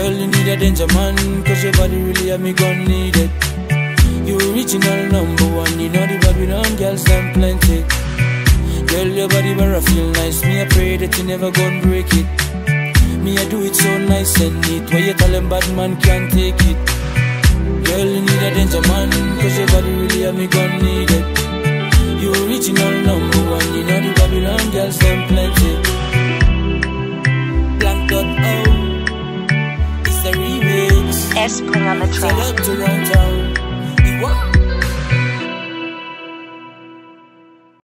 Girl, you need a danger man, cause your body really have me gun needed. You original number one, you know the Babylon girls them plenty. Girl, your body better feel nice, me I pray that you never gon' break it. Me I do it so nice and neat, why you tell them bad man can't take it. Girl, you need a danger man, cause your body really have me gun needed. You original number one, you know the Babylon girls them plenty. S Spring on the track.